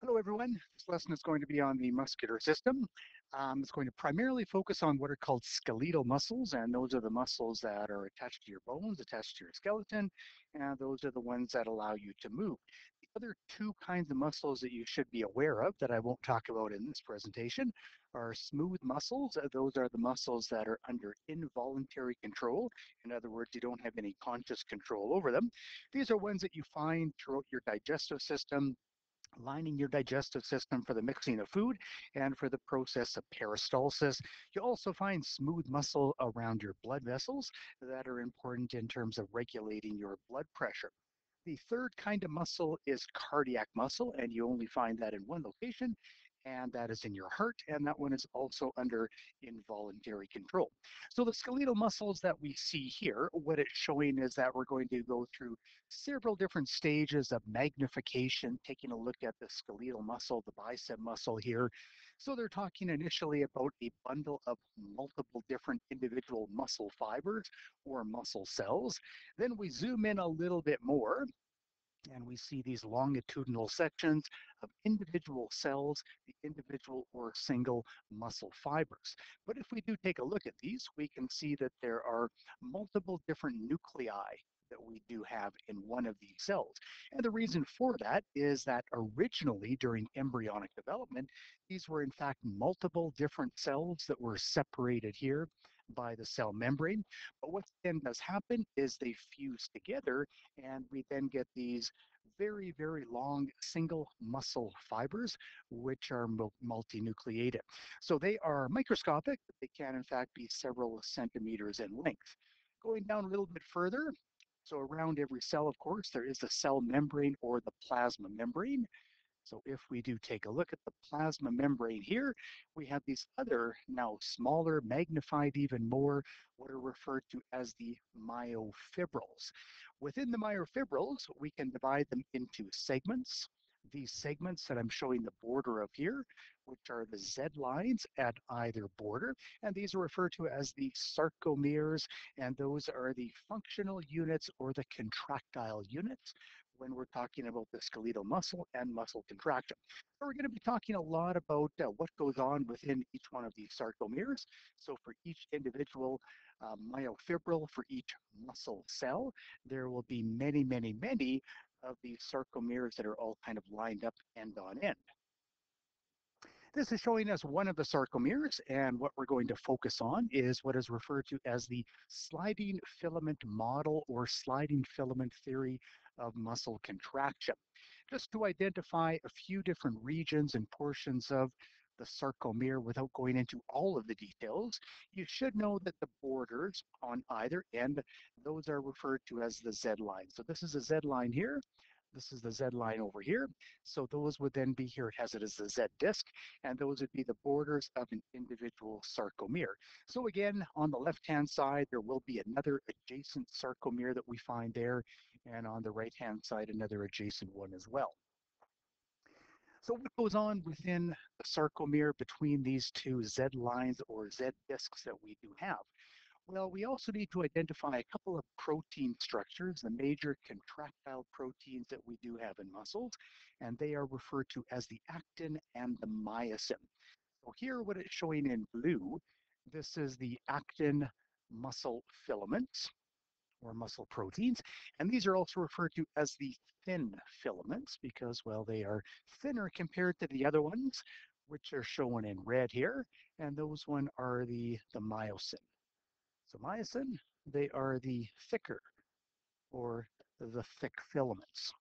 Hello, everyone. This lesson is going to be on the muscular system. Um, it's going to primarily focus on what are called skeletal muscles, and those are the muscles that are attached to your bones, attached to your skeleton, and those are the ones that allow you to move. The other two kinds of muscles that you should be aware of that I won't talk about in this presentation are smooth muscles. Uh, those are the muscles that are under involuntary control. In other words, you don't have any conscious control over them. These are ones that you find throughout your digestive system, lining your digestive system for the mixing of food and for the process of peristalsis. You also find smooth muscle around your blood vessels that are important in terms of regulating your blood pressure. The third kind of muscle is cardiac muscle, and you only find that in one location, and that is in your heart, and that one is also under involuntary control. So the skeletal muscles that we see here, what it's showing is that we're going to go through several different stages of magnification, taking a look at the skeletal muscle, the bicep muscle here. So they're talking initially about a bundle of multiple different individual muscle fibers or muscle cells. Then we zoom in a little bit more and we see these longitudinal sections of individual cells, the individual or single muscle fibers. But if we do take a look at these, we can see that there are multiple different nuclei that we do have in one of these cells. And the reason for that is that originally during embryonic development, these were in fact multiple different cells that were separated here by the cell membrane. But what then does happen is they fuse together and we then get these very, very long single muscle fibers, which are multinucleated. So they are microscopic, but they can in fact be several centimeters in length. Going down a little bit further, so around every cell, of course, there is the cell membrane or the plasma membrane. So if we do take a look at the plasma membrane here, we have these other now smaller, magnified even more, what are referred to as the myofibrils. Within the myofibrils, we can divide them into segments. These segments that I'm showing the border of here, which are the Z lines at either border, and these are referred to as the sarcomeres, and those are the functional units or the contractile units when we're talking about the skeletal muscle and muscle contraction. So we're going to be talking a lot about uh, what goes on within each one of these sarcomeres. So for each individual uh, myofibril, for each muscle cell, there will be many, many, many of these sarcomeres that are all kind of lined up end on end. This is showing us one of the sarcomeres, and what we're going to focus on is what is referred to as the sliding filament model or sliding filament theory of muscle contraction. Just to identify a few different regions and portions of the sarcomere without going into all of the details, you should know that the borders on either end, those are referred to as the Z line. So this is a Z line here, this is the Z line over here. So those would then be here, it has it as a Z disc, and those would be the borders of an individual sarcomere. So again, on the left-hand side, there will be another adjacent sarcomere that we find there, and on the right-hand side, another adjacent one as well. So what goes on within the sarcomere between these two Z lines or Z discs that we do have? Well, we also need to identify a couple of protein structures, the major contractile proteins that we do have in muscles, and they are referred to as the actin and the myosin. So here what it's showing in blue, this is the actin muscle filaments or muscle proteins, and these are also referred to as the thin filaments because, well, they are thinner compared to the other ones, which are shown in red here, and those one are the, the myosin. So myosin, they are the thicker or the thick filaments.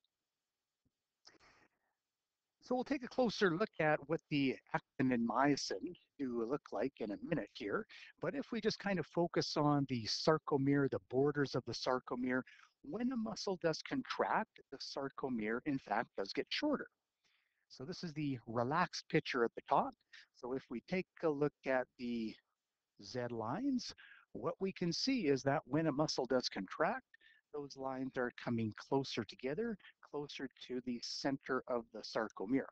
So we'll take a closer look at what the actin and myosin do look like in a minute here. But if we just kind of focus on the sarcomere, the borders of the sarcomere, when a muscle does contract, the sarcomere in fact does get shorter. So this is the relaxed picture at the top. So if we take a look at the Z lines, what we can see is that when a muscle does contract, those lines are coming closer together, closer to the center of the sarcomere.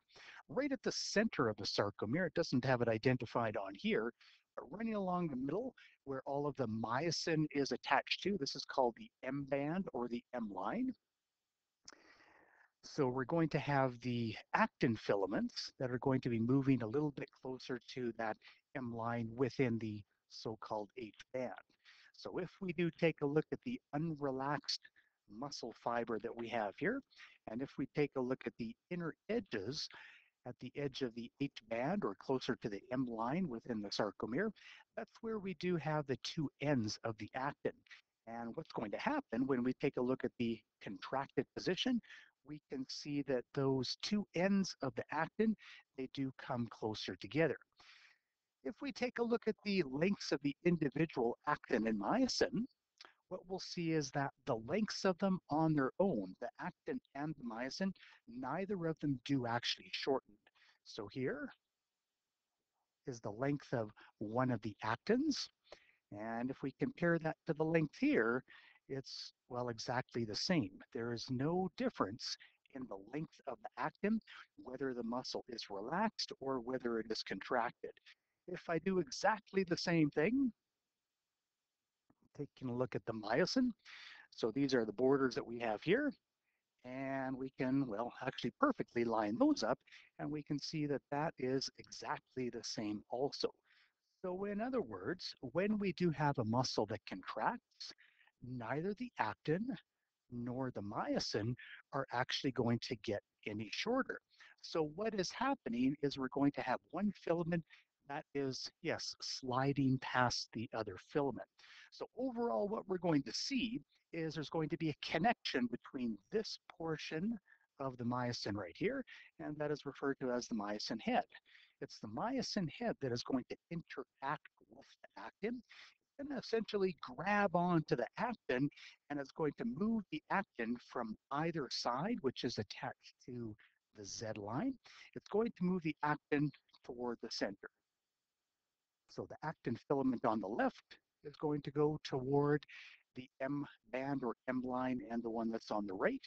Right at the center of the sarcomere, it doesn't have it identified on here, but running along the middle where all of the myosin is attached to, this is called the M band or the M line. So we're going to have the actin filaments that are going to be moving a little bit closer to that M line within the so-called H band. So if we do take a look at the unrelaxed muscle fiber that we have here, and if we take a look at the inner edges at the edge of the H band or closer to the M line within the sarcomere, that's where we do have the two ends of the actin. And what's going to happen when we take a look at the contracted position, we can see that those two ends of the actin, they do come closer together. If we take a look at the lengths of the individual actin and myosin, what we'll see is that the lengths of them on their own, the actin and the myosin, neither of them do actually shorten. So here is the length of one of the actins. And if we compare that to the length here, it's, well, exactly the same. There is no difference in the length of the actin, whether the muscle is relaxed or whether it is contracted. If I do exactly the same thing, taking a look at the myosin, so these are the borders that we have here, and we can, well, actually perfectly line those up, and we can see that that is exactly the same also. So in other words, when we do have a muscle that contracts, neither the actin nor the myosin are actually going to get any shorter. So what is happening is we're going to have one filament that is, yes, sliding past the other filament. So overall, what we're going to see is there's going to be a connection between this portion of the myosin right here, and that is referred to as the myosin head. It's the myosin head that is going to interact with the actin and essentially grab onto the actin and it's going to move the actin from either side, which is attached to the Z line. It's going to move the actin toward the center. So the actin filament on the left is going to go toward the M band or M line and the one that's on the right,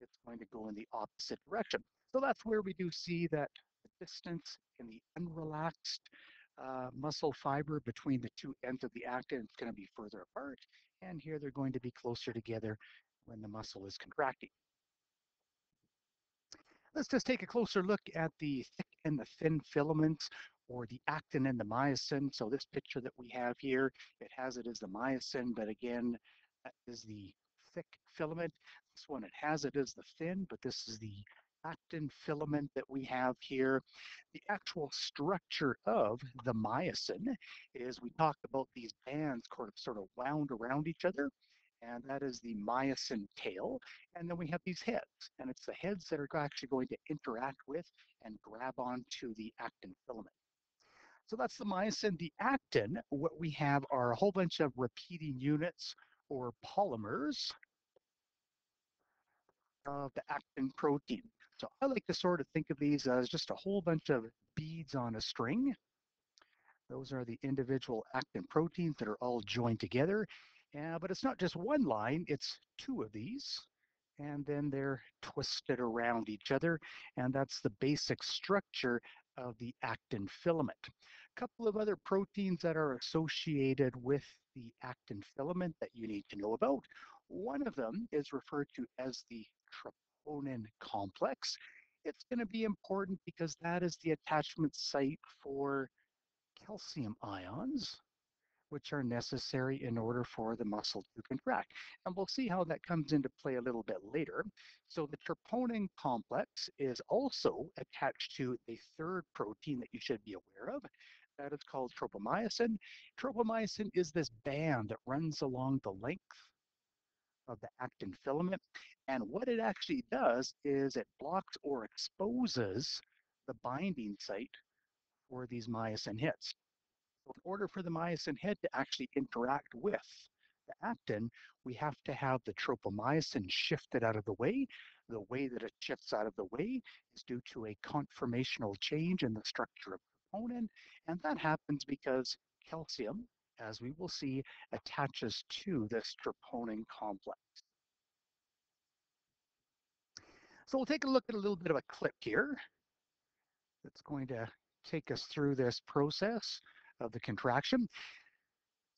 it's going to go in the opposite direction. So that's where we do see that the distance in the unrelaxed uh, muscle fiber between the two ends of the actin is going to be further apart. And here they're going to be closer together when the muscle is contracting. Let's just take a closer look at the thick and the thin filaments or the actin and the myosin. So this picture that we have here, it has it as the myosin, but again, that is the thick filament. This one, it has it as the thin, but this is the actin filament that we have here. The actual structure of the myosin is we talked about these bands sort of wound around each other and that is the myosin tail. And then we have these heads, and it's the heads that are actually going to interact with and grab onto the actin filament. So that's the myosin. The actin, what we have are a whole bunch of repeating units or polymers of the actin protein. So I like to sort of think of these as just a whole bunch of beads on a string. Those are the individual actin proteins that are all joined together. But it's not just one line, it's two of these. And then they're twisted around each other. And that's the basic structure of the actin filament. A couple of other proteins that are associated with the actin filament that you need to know about. One of them is referred to as the troponin complex. It's going to be important because that is the attachment site for calcium ions which are necessary in order for the muscle to contract. And we'll see how that comes into play a little bit later. So the troponin complex is also attached to the third protein that you should be aware of. That is called tropomyosin. Tropomyosin is this band that runs along the length of the actin filament. And what it actually does is it blocks or exposes the binding site for these myosin hits. So in order for the myosin head to actually interact with the actin, we have to have the tropomyosin shifted out of the way. The way that it shifts out of the way is due to a conformational change in the structure of troponin, and that happens because calcium, as we will see, attaches to this troponin complex. So we'll take a look at a little bit of a clip here that's going to take us through this process of the contraction.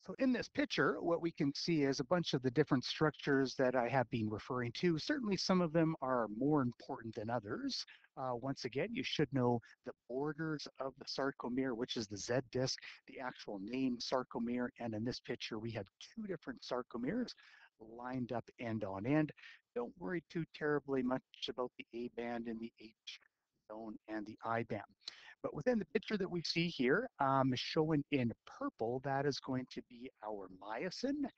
So in this picture, what we can see is a bunch of the different structures that I have been referring to. Certainly some of them are more important than others. Uh, once again, you should know the borders of the sarcomere, which is the Z disc, the actual name sarcomere. And in this picture, we have two different sarcomeres lined up end on end. Don't worry too terribly much about the A band and the H zone and the I band. But within the picture that we see here, um, shown in purple, that is going to be our myosin.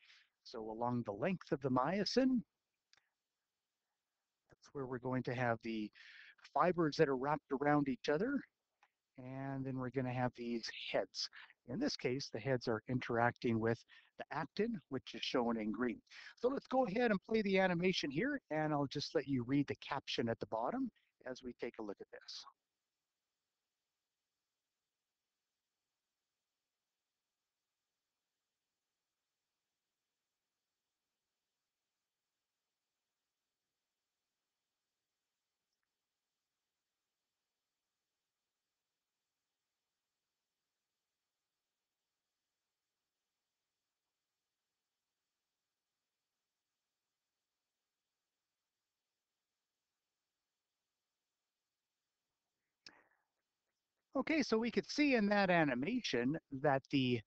So along the length of the myosin, that's where we're going to have the fibers that are wrapped around each other. And then we're going to have these heads. In this case, the heads are interacting with the actin, which is shown in green. So let's go ahead and play the animation here, and I'll just let you read the caption at the bottom as we take a look at this. Okay, so we could see in that animation that the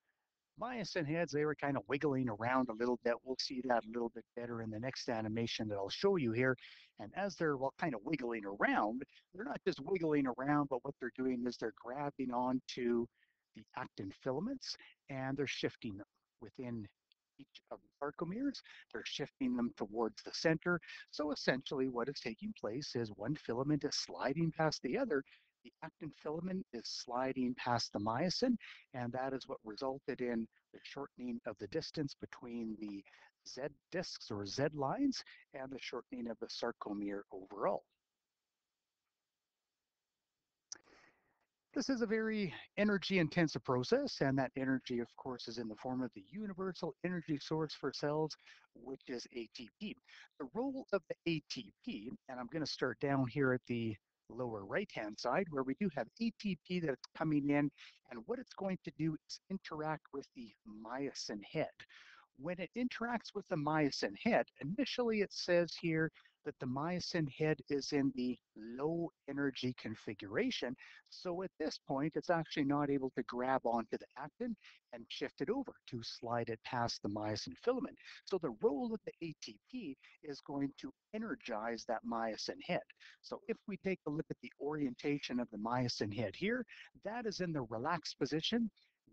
myosin heads, they were kind of wiggling around a little bit. We'll see that a little bit better in the next animation that I'll show you here. And as they're well kind of wiggling around, they're not just wiggling around, but what they're doing is they're grabbing onto the actin filaments and they're shifting them within each of the sarcomeres. They're shifting them towards the center. So essentially what is taking place is one filament is sliding past the other the actin filament is sliding past the myosin, and that is what resulted in the shortening of the distance between the Z discs or Z lines and the shortening of the sarcomere overall. This is a very energy intensive process, and that energy, of course, is in the form of the universal energy source for cells, which is ATP. The role of the ATP, and I'm going to start down here at the lower right-hand side where we do have ATP that's coming in and what it's going to do is interact with the myosin head. When it interacts with the myosin head, initially it says here that the myosin head is in the low energy configuration. So at this point, it's actually not able to grab onto the actin and shift it over to slide it past the myosin filament. So the role of the ATP is going to energize that myosin head. So if we take a look at the orientation of the myosin head here, that is in the relaxed position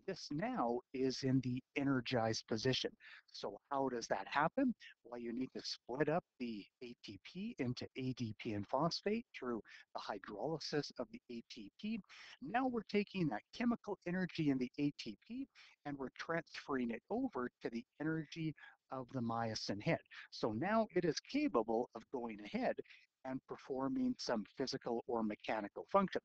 this now is in the energized position. So how does that happen? Well, you need to split up the ATP into ADP and phosphate through the hydrolysis of the ATP. Now we're taking that chemical energy in the ATP and we're transferring it over to the energy of the myosin head. So now it is capable of going ahead and performing some physical or mechanical function.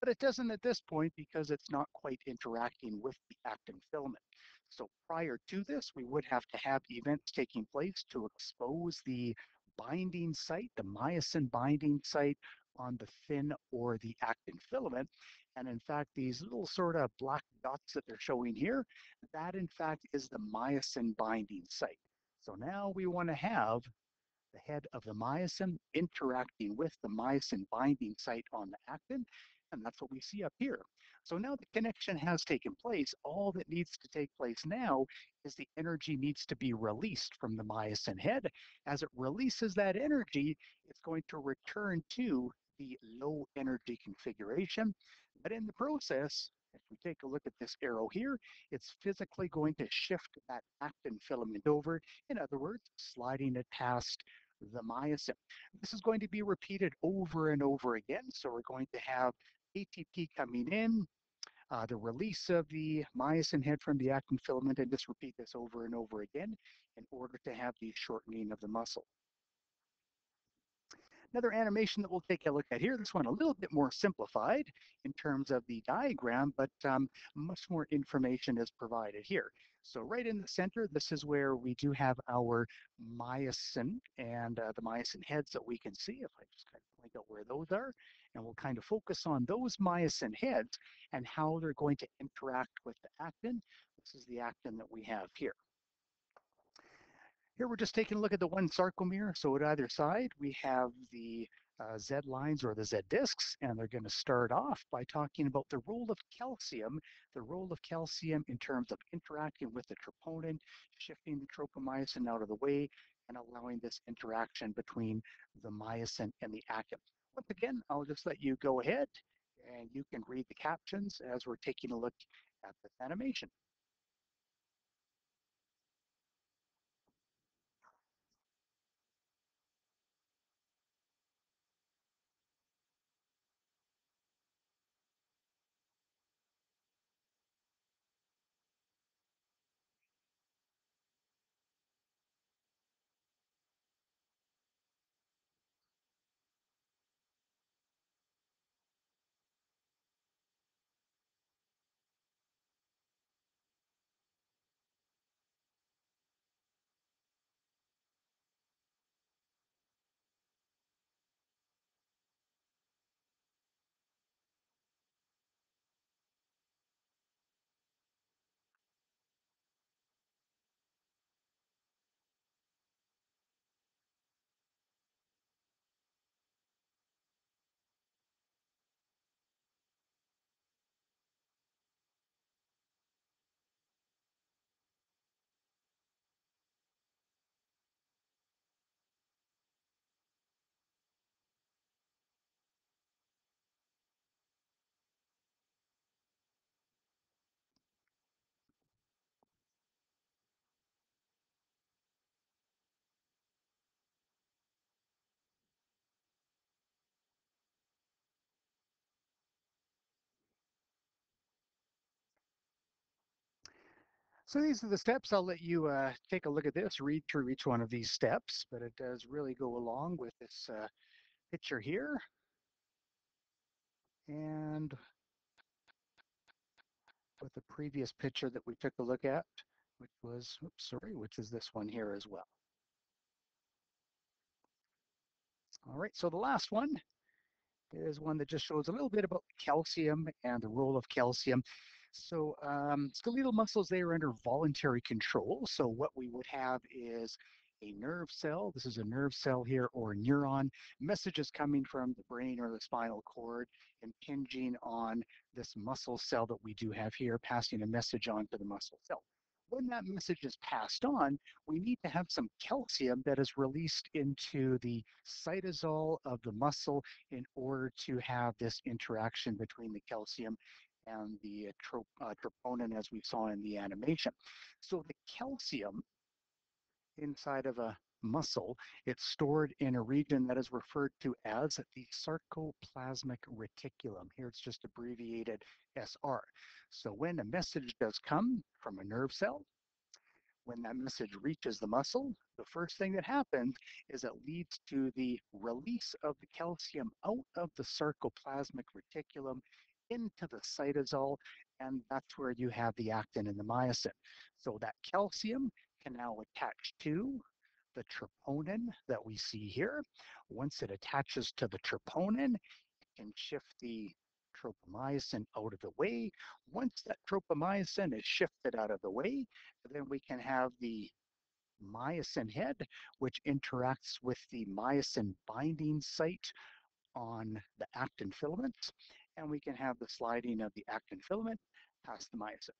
But it doesn't at this point because it's not quite interacting with the actin filament. So prior to this, we would have to have events taking place to expose the binding site, the myosin binding site on the fin or the actin filament. And in fact, these little sort of black dots that they're showing here, that in fact is the myosin binding site. So now we want to have the head of the myosin interacting with the myosin binding site on the actin, and that's what we see up here. So now the connection has taken place. All that needs to take place now is the energy needs to be released from the myosin head. As it releases that energy, it's going to return to the low energy configuration. But in the process, if we take a look at this arrow here, it's physically going to shift that actin filament over. In other words, sliding it past the myosin. This is going to be repeated over and over again. So we're going to have ATP coming in, uh, the release of the myosin head from the actin filament, and just repeat this over and over again in order to have the shortening of the muscle. Another animation that we'll take a look at here, this one a little bit more simplified in terms of the diagram, but um, much more information is provided here. So right in the center, this is where we do have our myosin and uh, the myosin heads that we can see. If I just kind of point out where those are, and we'll kind of focus on those myosin heads and how they're going to interact with the actin. This is the actin that we have here. Here we're just taking a look at the one sarcomere. So at either side, we have the uh, Z lines or the Z discs, and they're going to start off by talking about the role of calcium, the role of calcium in terms of interacting with the troponin, shifting the tropomyosin out of the way, and allowing this interaction between the myosin and the actin. Once again, I'll just let you go ahead and you can read the captions as we're taking a look at this animation. So these are the steps. I'll let you uh, take a look at this, read through each one of these steps, but it does really go along with this uh, picture here. And with the previous picture that we took a look at, which was, oops, sorry, which is this one here as well. All right, so the last one is one that just shows a little bit about calcium and the role of calcium so um, skeletal muscles, they are under voluntary control. So what we would have is a nerve cell. This is a nerve cell here or a neuron. Messages coming from the brain or the spinal cord impinging on this muscle cell that we do have here, passing a message on to the muscle cell. When that message is passed on, we need to have some calcium that is released into the cytosol of the muscle in order to have this interaction between the calcium and the uh, troponin as we saw in the animation. So the calcium inside of a muscle, it's stored in a region that is referred to as the sarcoplasmic reticulum. Here it's just abbreviated SR. So when a message does come from a nerve cell, when that message reaches the muscle, the first thing that happens is it leads to the release of the calcium out of the sarcoplasmic reticulum into the cytosol, and that's where you have the actin and the myosin. So that calcium can now attach to the troponin that we see here. Once it attaches to the troponin, it can shift the tropomyosin out of the way. Once that tropomyosin is shifted out of the way, then we can have the myosin head, which interacts with the myosin binding site on the actin filaments and we can have the sliding of the actin filament past the myosin.